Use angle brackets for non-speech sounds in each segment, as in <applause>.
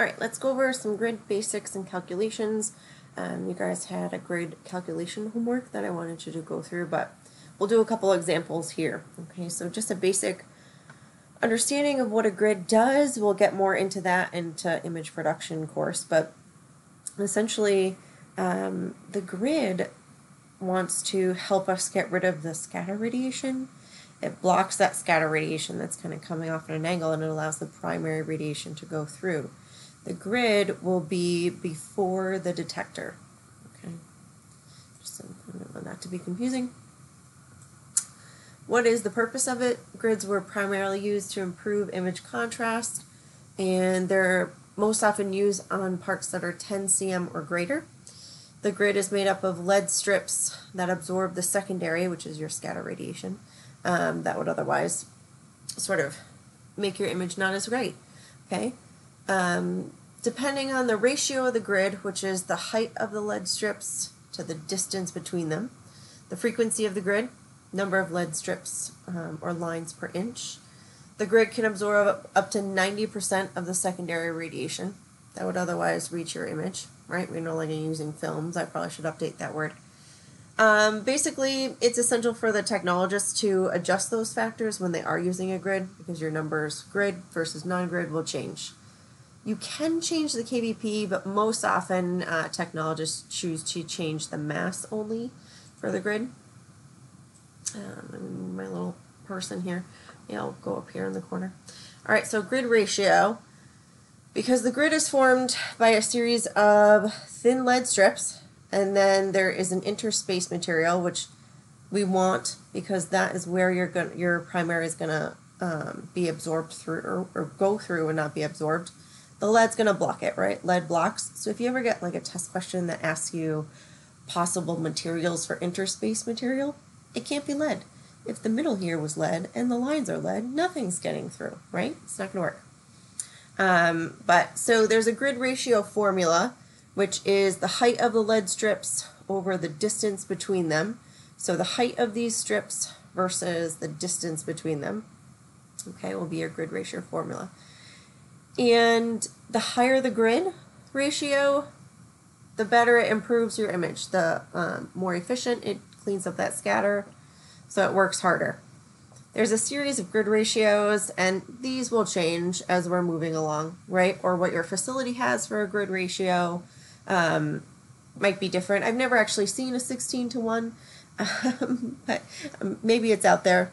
All right, let's go over some grid basics and calculations. Um, you guys had a grid calculation homework that I wanted you to go through, but we'll do a couple examples here. Okay, so just a basic understanding of what a grid does. We'll get more into that into image production course, but essentially um, the grid wants to help us get rid of the scatter radiation. It blocks that scatter radiation that's kind of coming off at an angle and it allows the primary radiation to go through. The grid will be before the detector. Okay, just I don't want that to be confusing. What is the purpose of it? Grids were primarily used to improve image contrast, and they're most often used on parts that are 10 cm or greater. The grid is made up of lead strips that absorb the secondary, which is your scatter radiation, um, that would otherwise sort of make your image not as great. Okay, um, depending on the ratio of the grid, which is the height of the lead strips to the distance between them, the frequency of the grid, number of lead strips um, or lines per inch, the grid can absorb up to 90% of the secondary radiation that would otherwise reach your image, right? We're no longer using films. I probably should update that word. Um, basically, it's essential for the technologists to adjust those factors when they are using a grid because your numbers, grid versus non grid, will change. You can change the KVP, but most often uh, technologists choose to change the mass only for the grid. Um, my little person here. Yeah, I'll go up here in the corner. All right, so grid ratio. Because the grid is formed by a series of thin lead strips, and then there is an interspace material, which we want because that is where your your primary is going to um, be absorbed through or, or go through and not be absorbed the lead's going to block it, right? Lead blocks. So if you ever get like a test question that asks you possible materials for interspace material, it can't be lead. If the middle here was lead and the lines are lead, nothing's getting through, right? It's not going to work. Um, but so there's a grid ratio formula, which is the height of the lead strips over the distance between them. So the height of these strips versus the distance between them, okay, will be your grid ratio formula. And the higher the grid ratio, the better it improves your image. The um, more efficient it cleans up that scatter, so it works harder. There's a series of grid ratios, and these will change as we're moving along, right? Or what your facility has for a grid ratio um, might be different. I've never actually seen a 16 to 1, um, <laughs> but maybe it's out there.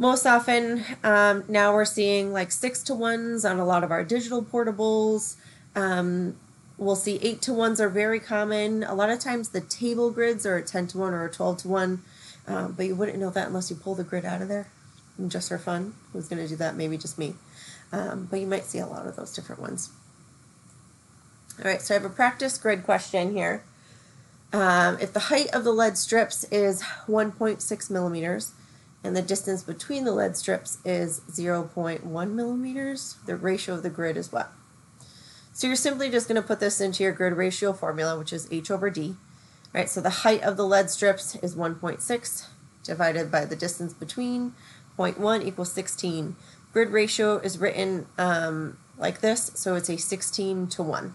Most often, um, now we're seeing like six to ones on a lot of our digital portables. Um, we'll see eight to ones are very common. A lot of times the table grids are a 10 to 1 or a 12 to 1, um, but you wouldn't know that unless you pull the grid out of there just for fun. Who's going to do that? Maybe just me. Um, but you might see a lot of those different ones. All right, so I have a practice grid question here. Um, if the height of the lead strips is 1.6 millimeters, and the distance between the lead strips is 0.1 millimeters. The ratio of the grid is what? So you're simply just going to put this into your grid ratio formula, which is H over D. Right, so the height of the lead strips is 1.6 divided by the distance between 0.1 equals 16. Grid ratio is written um, like this, so it's a 16 to 1.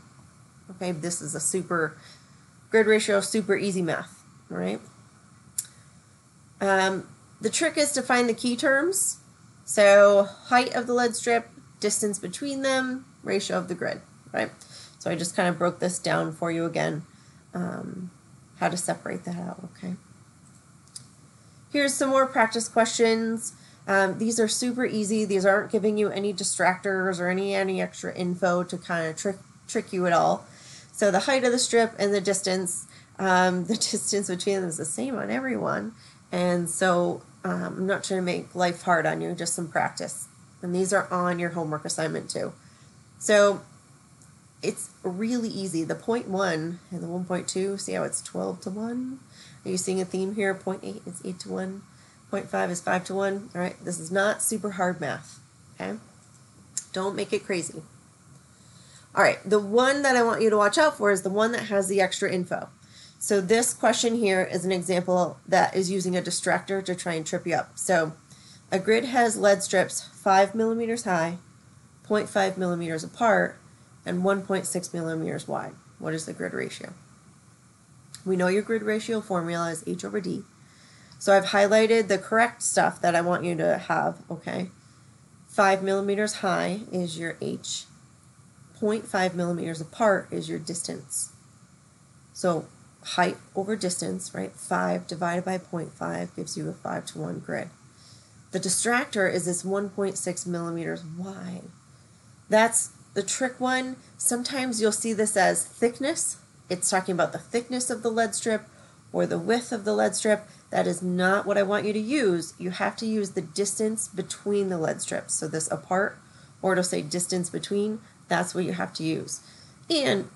Okay, this is a super, grid ratio, super easy math, all right? Um, the trick is to find the key terms. So height of the lead strip, distance between them, ratio of the grid, right? So I just kind of broke this down for you again, um, how to separate that out, okay? Here's some more practice questions. Um, these are super easy. These aren't giving you any distractors or any, any extra info to kind of trick, trick you at all. So the height of the strip and the distance, um, <laughs> the distance between them is the same on everyone. And so um, I'm not trying to make life hard on you, just some practice. And these are on your homework assignment too. So it's really easy. The point one and the 1.2, see how it's 12 to 1? Are you seeing a theme here? Point 0.8 is 8 to 1. Point 0.5 is 5 to 1. All right, this is not super hard math. Okay? Don't make it crazy. All right, the one that I want you to watch out for is the one that has the extra info. So this question here is an example that is using a distractor to try and trip you up. So a grid has lead strips 5 millimeters high, 0.5 millimeters apart, and 1.6 millimeters wide. What is the grid ratio? We know your grid ratio formula is H over D. So I've highlighted the correct stuff that I want you to have, okay? 5 millimeters high is your H. 0.5 millimeters apart is your distance. So height over distance, right? 5 divided by 0.5 gives you a 5 to 1 grid. The distractor is this 1.6 millimeters wide. That's the trick one. Sometimes you'll see this as thickness. It's talking about the thickness of the lead strip or the width of the lead strip. That is not what I want you to use. You have to use the distance between the lead strips. So this apart, or it'll say distance between, that's what you have to use. And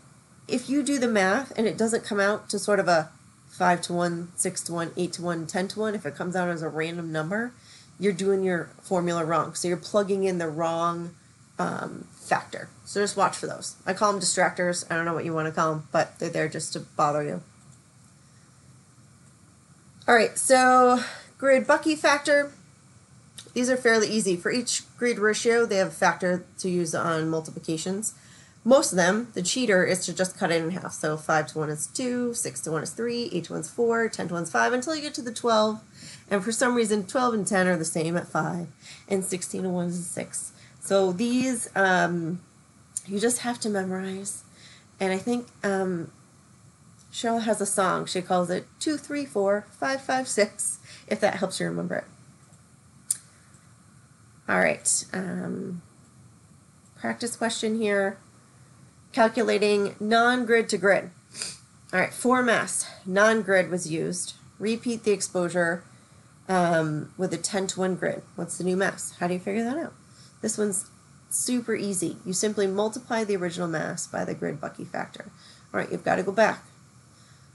if you do the math and it doesn't come out to sort of a 5 to 1, 6 to 1, 8 to 1, 10 to 1, if it comes out as a random number, you're doing your formula wrong. So you're plugging in the wrong um, factor. So just watch for those. I call them distractors. I don't know what you want to call them, but they're there just to bother you. All right, so grid Bucky factor. These are fairly easy. For each grid ratio, they have a factor to use on multiplications. Most of them, the cheater is to just cut it in half. So 5 to 1 is 2, 6 to 1 is 3, 8 to 1 is 4, 10 to 1 is 5, until you get to the 12. And for some reason, 12 and 10 are the same at 5, and 16 to 1 is 6. So these, um, you just have to memorize. And I think um, Cheryl has a song. She calls it 234556, if that helps you remember it. All right. Um, practice question here calculating non-grid to grid. All right, for mass, non-grid was used. Repeat the exposure um, with a 10 to 1 grid. What's the new mass? How do you figure that out? This one's super easy. You simply multiply the original mass by the grid Bucky factor. All right, you've got to go back.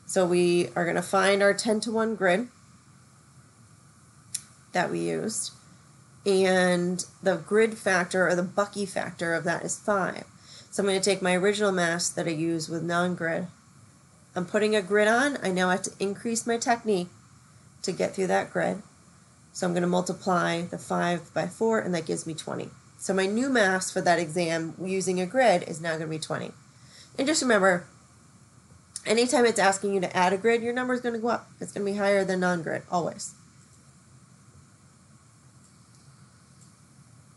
So we are going to find our 10 to 1 grid that we used. And the grid factor or the Bucky factor of that is 5. So I'm going to take my original mass that I use with non-grid. I'm putting a grid on. I now have to increase my technique to get through that grid. So I'm going to multiply the 5 by 4, and that gives me 20. So my new mass for that exam using a grid is now going to be 20. And just remember, anytime it's asking you to add a grid, your number is going to go up. It's going to be higher than non-grid, always.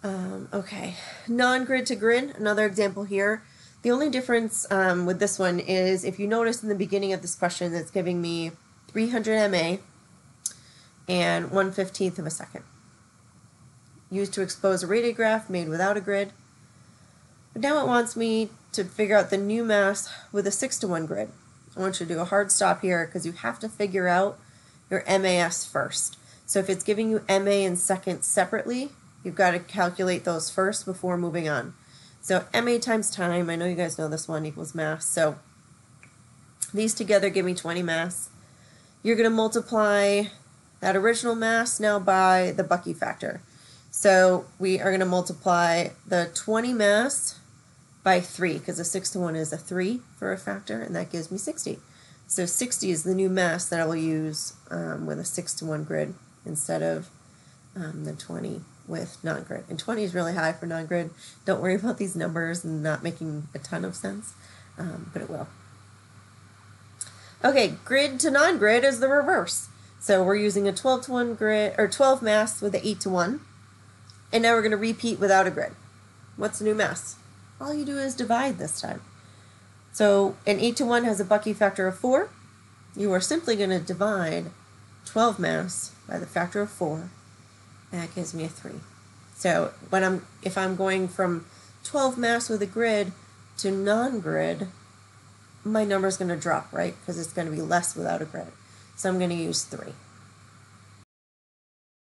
Um, okay, non-grid to grid, another example here. The only difference um, with this one is if you notice in the beginning of this question, it's giving me 300 MA and 1 15th of a second. Used to expose a radiograph made without a grid. But now it wants me to figure out the new mass with a 6 to 1 grid. I want you to do a hard stop here because you have to figure out your MAS first. So if it's giving you MA and seconds separately, You've got to calculate those first before moving on. So MA times time, I know you guys know this one equals mass. So these together give me 20 mass. You're going to multiply that original mass now by the Bucky factor. So we are going to multiply the 20 mass by 3 because a 6 to 1 is a 3 for a factor and that gives me 60. So 60 is the new mass that I will use um, with a 6 to 1 grid instead of um, the 20 with non-grid. And 20 is really high for non-grid. Don't worry about these numbers not making a ton of sense, um, but it will. Okay, grid to non-grid is the reverse. So we're using a 12 to 1 grid, or 12 mass with an 8 to 1. And now we're going to repeat without a grid. What's the new mass? All you do is divide this time. So an 8 to 1 has a Bucky factor of 4. You are simply going to divide 12 mass by the factor of 4 that gives me a 3. So when I'm if I'm going from 12 mass with a grid to non-grid, my number is going to drop, right? Because it's going to be less without a grid. So I'm going to use 3.